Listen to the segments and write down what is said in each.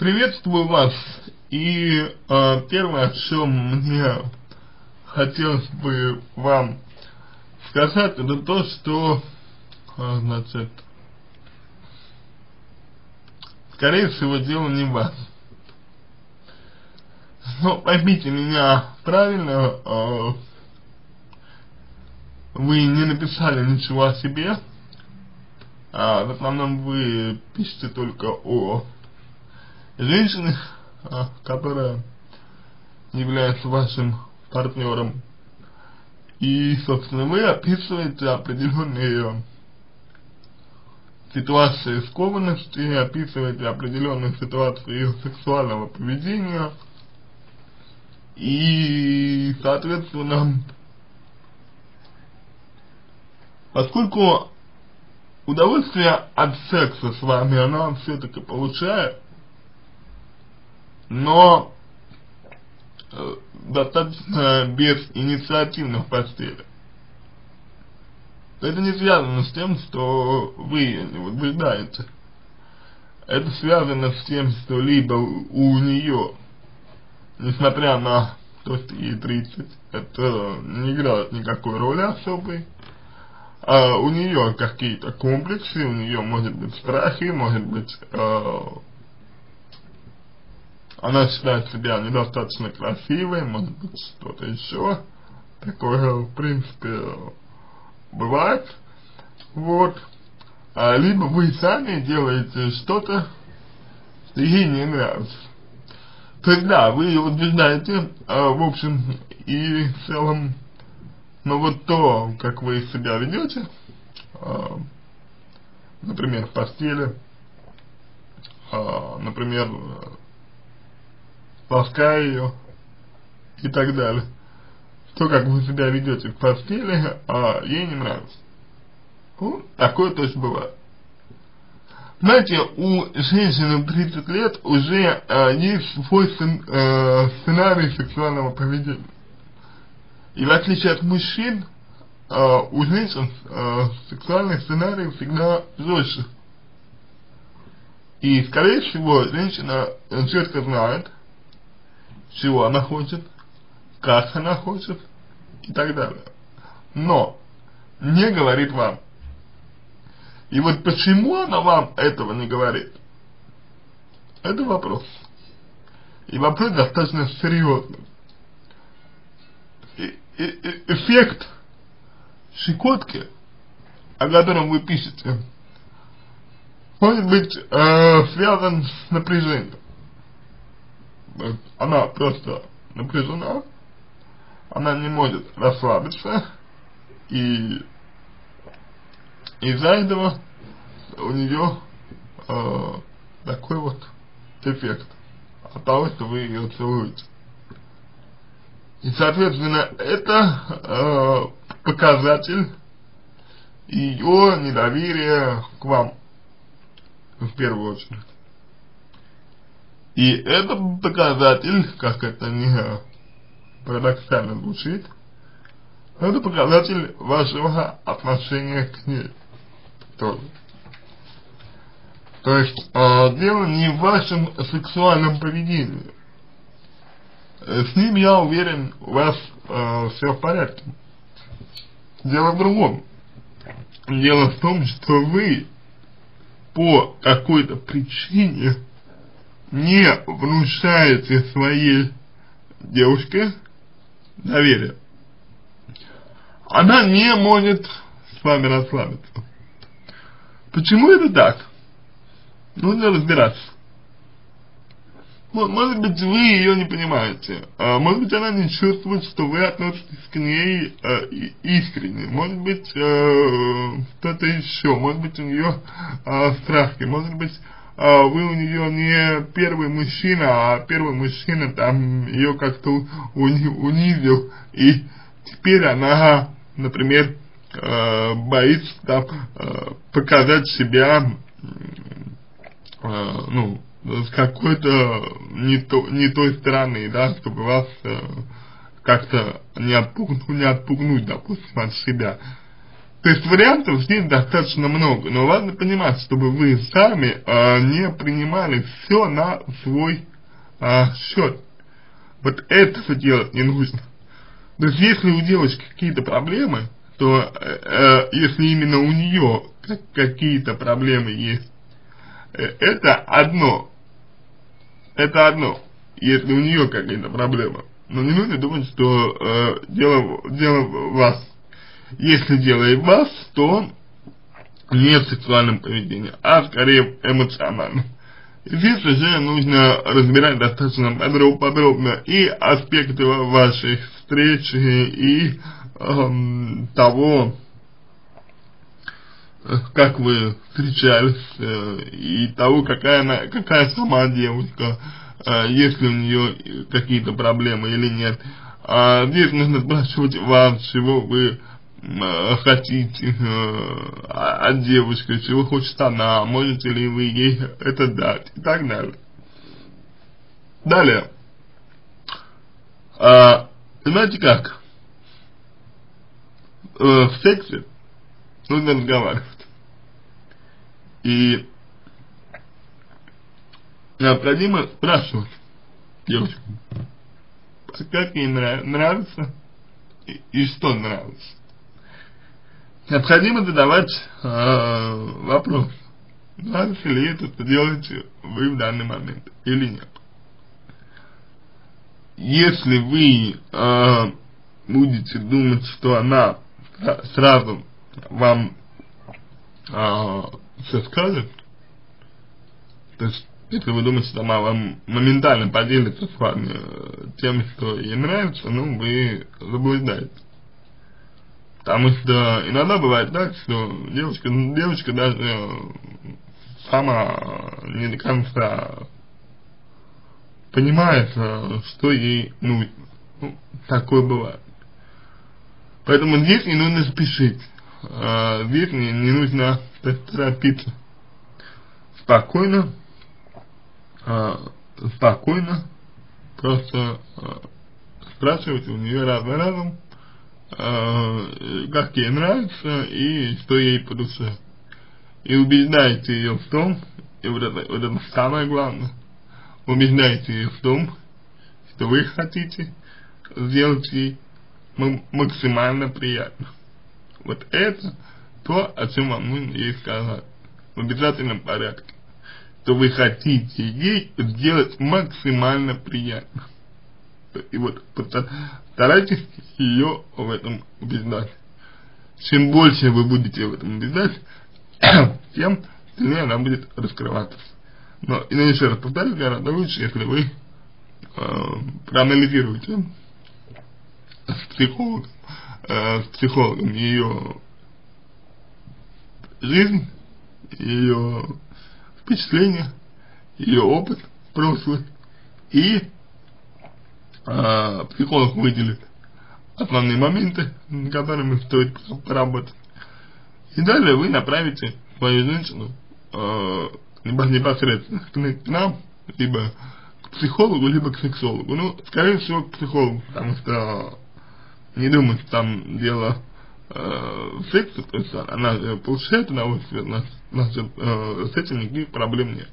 Приветствую вас. И э, первое, о чем мне хотелось бы вам сказать, это то, что, э, значит, скорее всего, дело не в вас. Но поймите меня правильно, э, вы не написали ничего о себе, а в основном вы пишете только о женщине, а, которая является вашим партнером. И, собственно, вы описываете определенные ситуации скованности, описываете определенные ситуации сексуального поведения, и, соответственно, поскольку удовольствие от секса с вами она все-таки получает, но э, достаточно безинициативно в постели. Это не связано с тем, что вы возбуждаете. Это связано с тем, что либо у нее, несмотря на то, что ей 30, это не играет никакой роли особой, а у нее какие-то комплексы, у нее может быть страхи, может быть э, она считает себя недостаточно красивой, может быть что-то еще. Такое, в принципе, бывает. Вот. А, либо вы сами делаете что-то, что ей не нравится. То есть, да, вы ее убеждаете, а, в общем и в целом, но вот то, как вы себя ведете, а, например, в постели, а, например, лаская ее и так далее. То, как вы себя ведете в постели, а ей не нравится. Ну, такое точно бывает. Знаете, у женщины в 30 лет уже э, есть свой сын, э, сценарий сексуального поведения. И в отличие от мужчин, э, у женщин э, сексуальный сценарий всегда жестче. И, скорее всего, женщина четко знает, чего она хочет, как она хочет и так далее. Но не говорит вам. И вот почему она вам этого не говорит, это вопрос. И вопрос достаточно серьезный. И, и, и, эффект щекотки, о котором вы пишете, может быть э, связан с напряжением она просто напряжена, она не может расслабиться, и из-за этого у нее э, такой вот эффект от того, что вы ее целуете. И, соответственно, это э, показатель ее недоверия к вам, в первую очередь. И это показатель, как это не парадоксально звучит, это показатель вашего отношения к ней тоже. То есть, э, дело не в вашем сексуальном поведении. Э, с ним, я уверен, у вас э, все в порядке. Дело в другом. Дело в том, что вы по какой-то причине не внушаете своей девушке доверие, она не может с вами расслабиться. Почему это так? Нужно разбираться. Может быть, вы ее не понимаете. А может быть, она не чувствует, что вы относитесь к ней э, искренне. Может быть, э, что-то еще. Может быть, у нее э, страхи. Может быть, вы у нее не первый мужчина, а первый мужчина там ее как-то унизил, и теперь она, например, э, боится там э, показать себя, э, ну, с какой-то не, то, не той стороны, да, чтобы вас как-то не, отпугнуть, не отпугнуть, допустим, от себя. То есть вариантов здесь достаточно много, но важно понимать, чтобы вы сами э, не принимали все на свой э, счет. Вот этого делать не нужно. То есть если у девочки какие-то проблемы, то э, э, если именно у нее какие-то проблемы есть, э, это одно. Это одно, если у нее какие-то проблемы. Но не нужно думать, что э, дело, дело в вас. Если в вас, то не в сексуальном поведении, а скорее эмоциональном. Здесь уже нужно разбирать достаточно подробно и аспекты вашей встречи, и эм, того, как вы встречались, э, и того, какая, она, какая сама девушка, э, есть ли у нее какие-то проблемы или нет. А здесь нужно спрашивать вас, чего вы э, хотите э, от девушки, чего хочет она, можете ли вы ей это дать и так далее. Далее. А, знаете как? Э, в сексе нужно разговаривать. И необходимо спрашивать девушку, как ей нравится и, и что нравится. Необходимо задавать э, вопрос, нравится ли это, что делаете вы в данный момент или нет. Если вы э, будете думать, что она сразу вам э, все скажет, то есть если вы думаете, что она вам моментально поделится с вами э, тем, что ей нравится, ну, вы заблуждаетесь. Потому что иногда бывает так, что девочка, девочка даже э, сама не до конца понимает, э, что ей нужно. Ну, такое бывает. Поэтому здесь не нужно спешить. Здесь не, не нужно торопиться. Спокойно э, спокойно просто э, спрашивайте у нее раз за разом, э, как ей нравится и что ей по душе. И убеждайте ее в том, и вот это, вот это самое главное, убеждайте ее в том, что вы хотите сделать ей максимально приятно. Вот это то, о чем вам нужно ей сказать в обязательном порядке то вы хотите ей сделать максимально приятно. И вот старайтесь ее в этом убеждать. Чем больше вы будете в этом убеждать, тем сильнее она будет раскрываться. Но, и еще раз повторюсь, гораздо лучше, если вы э, проанализируете с психологом, э, с психологом ее жизнь, ее впечатления, ее опыт прошлый, и э, психолог выделит основные моменты, над которыми стоит поработать. И далее вы направите свою женщину э, непосредственно к нам, либо к психологу, либо к сексологу. Ну, скорее всего, к психологу, потому что не думаю, что там дело э, секса, то есть она получает удовольствие, значит, значит э, с этим никаких проблем нет.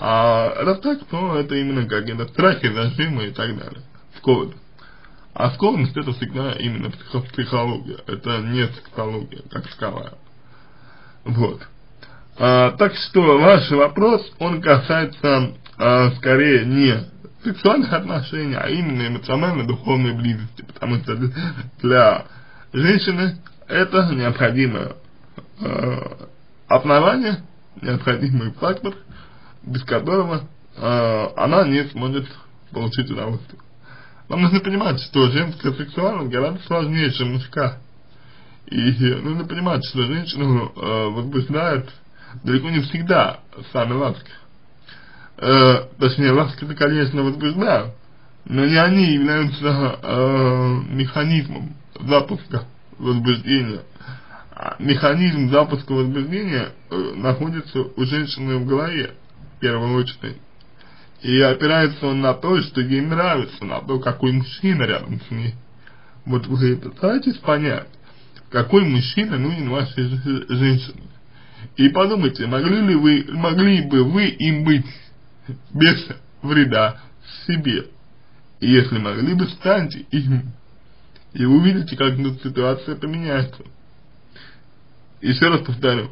А раз так, то это именно какие-то страхи, зажимы и так далее, скованность. А скованность это всегда именно психология, это не сексология, как таковая. Вот. А, так что ваш вопрос, он касается а, скорее не сексуальных отношений, а именно эмоционально-духовной близости, потому что для женщины это необходимое э, основание, необходимый фактор, без которого э, она не сможет получить удовольствие. Нам нужно понимать, что женская сексуальность гораздо сложнее, чем мужская. И нужно понимать, что женщину э, возбуждает далеко не всегда сами ласки. Э, точнее, ласки-то, конечно, возбуждают, но не они являются э, механизмом запуска возбуждения. А механизм запуска возбуждения э, находится у женщины в голове, очередь. И опирается он на то, что ей нравится, на то, какой мужчина рядом с ней. Вот вы пытаетесь понять, какой мужчина нужен вашей женщине. И подумайте, могли ли вы, могли бы вы им быть без вреда себе? И если могли бы, станьте им. И увидите, как ситуация поменяется. Еще раз повторю,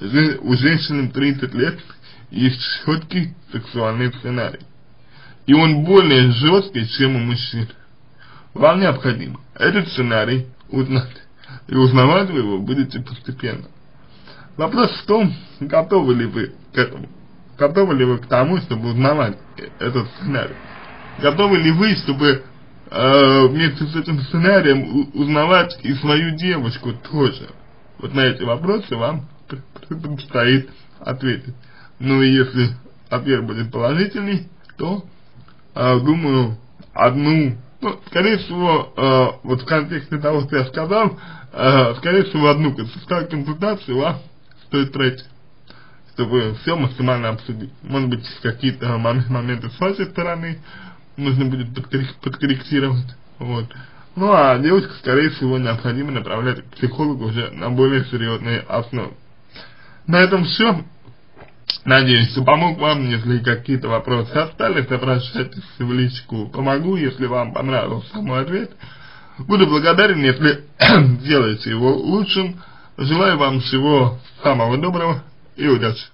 у женщины 30 лет есть четкий сексуальный сценарий. И он более жесткий, чем у мужчин. Вам необходимо этот сценарий узнать. И узнавать вы его будете постепенно. Вопрос в том, готовы ли вы к этому. Готовы ли вы к тому, чтобы узнавать этот сценарий. Готовы ли вы, чтобы э, вместе с этим сценарием узнавать и свою девочку тоже. Вот на эти вопросы вам предстоит ответить. Ну и если ответ будет положительный, то, э, думаю, одну, ну, скорее всего, э, вот в контексте того, что я сказал, э, скорее всего, одну консультацию вам стоит пройти, чтобы все максимально обсудить. Может быть, какие-то моменты с вашей стороны нужно будет подкорректировать, вот. Ну, а девочку, скорее всего, необходимо направлять к психологу уже на более серьезные основы. На этом все. Надеюсь, что помог вам, если какие-то вопросы остались, обращайтесь в личку. Помогу, если вам понравился мой ответ. Буду благодарен, если сделаете его лучшим. Желаю вам всего самого доброго и удачи.